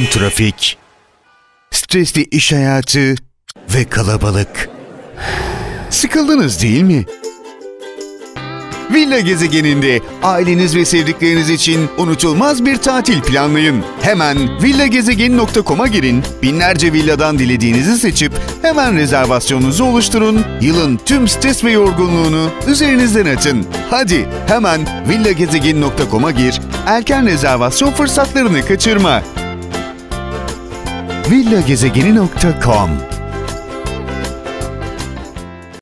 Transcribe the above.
yoğun trafik, stresli iş hayatı ve kalabalık. Sıkıldınız değil mi? Villa gezegeninde aileniz ve sevdikleriniz için unutulmaz bir tatil planlayın. Hemen villagezegeni.com'a girin, binlerce villadan dilediğinizi seçip hemen rezervasyonunuzu oluşturun, yılın tüm stres ve yorgunluğunu üzerinizden atın. Hadi hemen villagezegeni.com'a gir, erken rezervasyon fırsatlarını kaçırma. villagezegeni.com